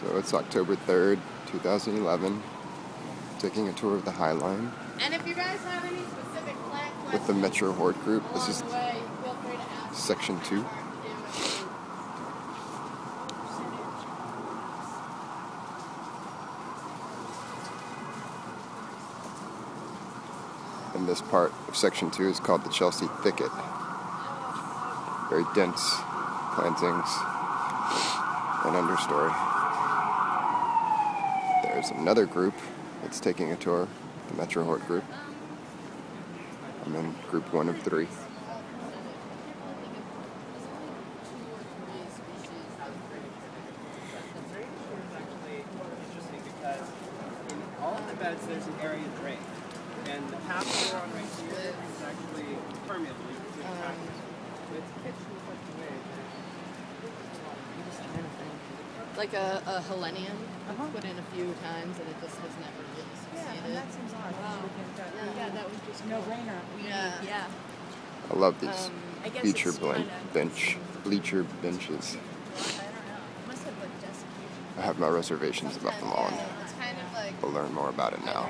So it's October 3rd, 2011. Taking a tour of the High Line And if you guys have any specific plan with the Metro Hort Group. This is way, feel free to ask. section two. And this part of section two is called the Chelsea Thicket. Very dense plantings and understory. There's another group that's taking a tour, the Metro Hort group. I'm in group one of three. actually interesting because in all of the beds there's an area drain. And the path we're on right here is actually permeable. You can see the cactus. It's pitched in such a way that Like a, a Helenium, Uh-huh. put in a few times and it just has never really Yeah, succeeded. and that seems odd. Wow. We can, that, Yeah. yeah, that was just no brainer. Yeah. Yeah, I love these Um, I guess feature blend bench bleacher benches. I don't know. Must have like desiccation. I have my reservations about them all, and It's kind of like we'll learn more about it now.